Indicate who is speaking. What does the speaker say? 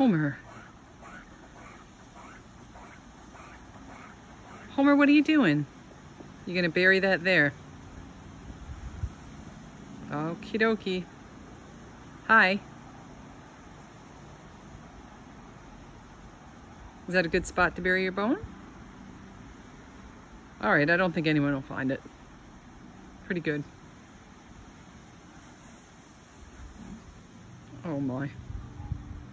Speaker 1: Homer. Homer, what are you doing? You gonna bury that there? Okie dokie. Hi. Is that a good spot to bury your bone? All right, I don't think anyone will find it. Pretty good. Oh my.